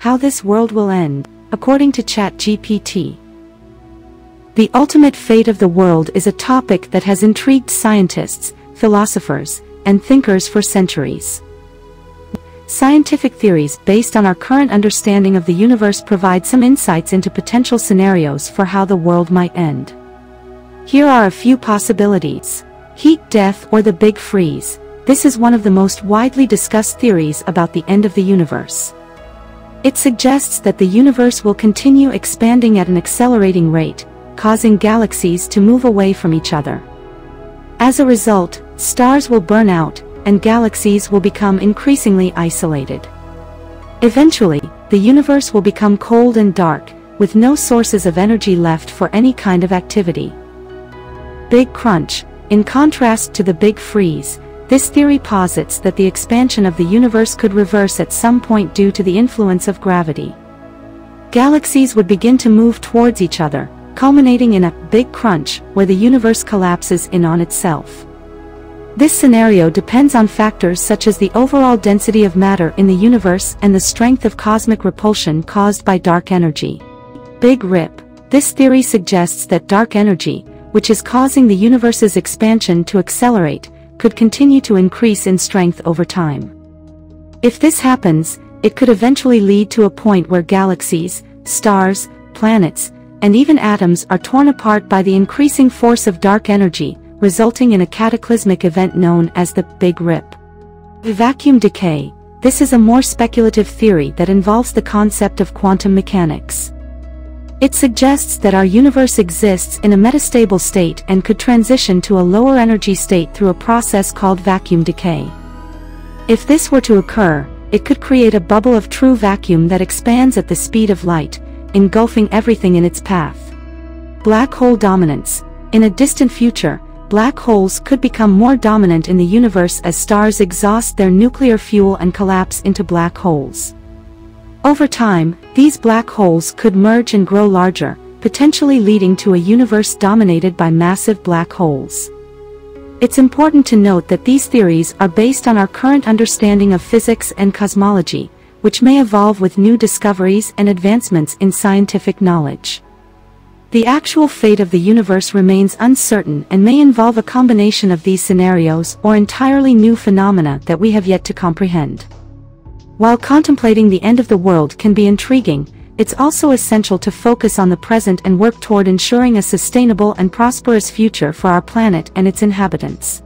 how this world will end, according to ChatGPT. The ultimate fate of the world is a topic that has intrigued scientists, philosophers, and thinkers for centuries. Scientific theories based on our current understanding of the universe provide some insights into potential scenarios for how the world might end. Here are a few possibilities. Heat death or the big freeze. This is one of the most widely discussed theories about the end of the universe. It suggests that the universe will continue expanding at an accelerating rate, causing galaxies to move away from each other. As a result, stars will burn out, and galaxies will become increasingly isolated. Eventually, the universe will become cold and dark, with no sources of energy left for any kind of activity. Big Crunch, in contrast to the Big Freeze, this theory posits that the expansion of the universe could reverse at some point due to the influence of gravity. Galaxies would begin to move towards each other, culminating in a big crunch where the universe collapses in on itself. This scenario depends on factors such as the overall density of matter in the universe and the strength of cosmic repulsion caused by dark energy. Big Rip. This theory suggests that dark energy, which is causing the universe's expansion to accelerate, could continue to increase in strength over time. If this happens, it could eventually lead to a point where galaxies, stars, planets, and even atoms are torn apart by the increasing force of dark energy, resulting in a cataclysmic event known as the Big Rip. Vacuum decay, this is a more speculative theory that involves the concept of quantum mechanics. It suggests that our universe exists in a metastable state and could transition to a lower energy state through a process called vacuum decay. If this were to occur, it could create a bubble of true vacuum that expands at the speed of light, engulfing everything in its path. Black hole dominance. In a distant future, black holes could become more dominant in the universe as stars exhaust their nuclear fuel and collapse into black holes. Over time, these black holes could merge and grow larger, potentially leading to a universe dominated by massive black holes. It's important to note that these theories are based on our current understanding of physics and cosmology, which may evolve with new discoveries and advancements in scientific knowledge. The actual fate of the universe remains uncertain and may involve a combination of these scenarios or entirely new phenomena that we have yet to comprehend. While contemplating the end of the world can be intriguing, it's also essential to focus on the present and work toward ensuring a sustainable and prosperous future for our planet and its inhabitants.